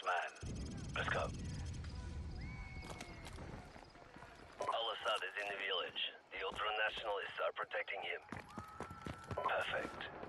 man. Let's go. Al-Asad is in the village. The ultranationalists are protecting him. Perfect.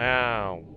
Wow.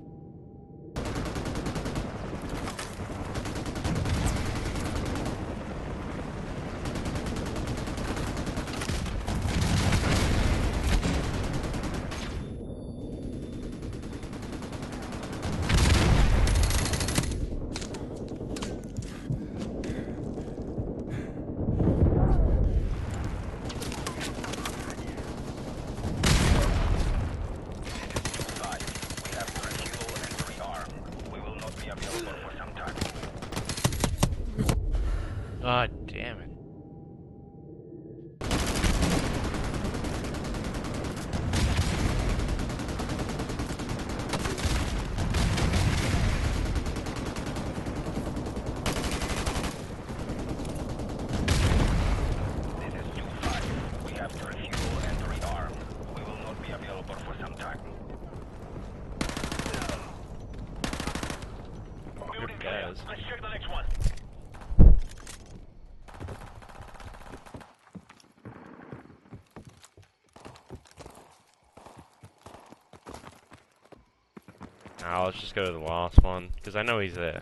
Nah, let's just go to the last one, because I know he's there.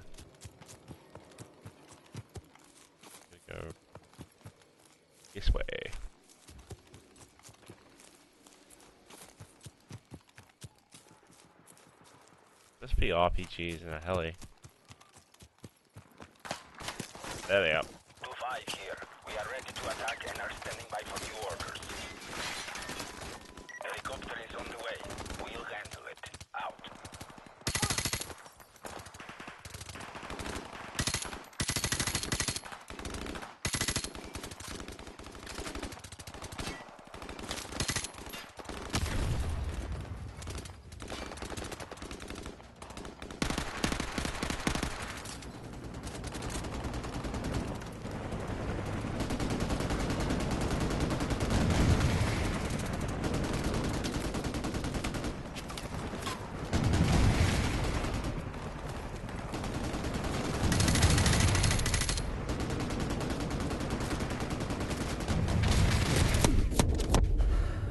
go this way. Let's be RPGs in a heli. There they are. Two five here. We are ready to attack and are standing by for new orders.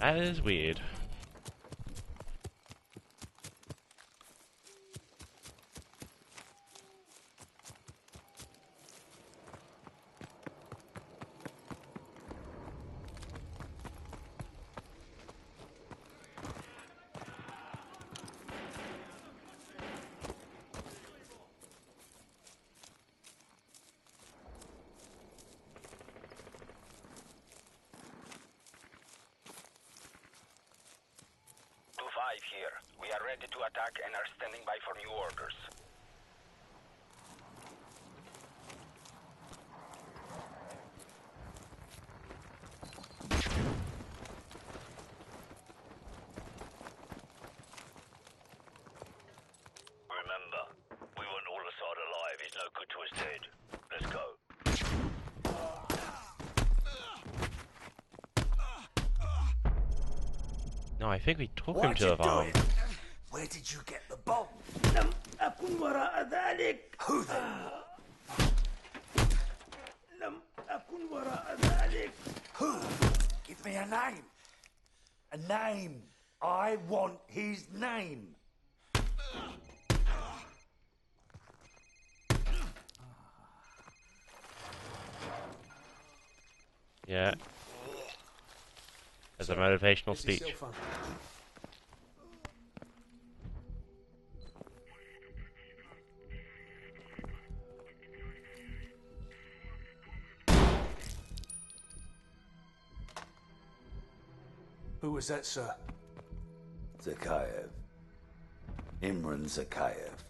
That is weird. Five here. We are ready to attack and are standing by for new orders. Remember, we want Al-Asad alive. He's no good to us dead. Let's go. I think we took him to the bomb. Where did you get the bomb? Who then? Who? Give me a name. A name. I want his name. Yeah. As a motivational speech. Who was that, sir? Zakhaev. Imran Zakhaev.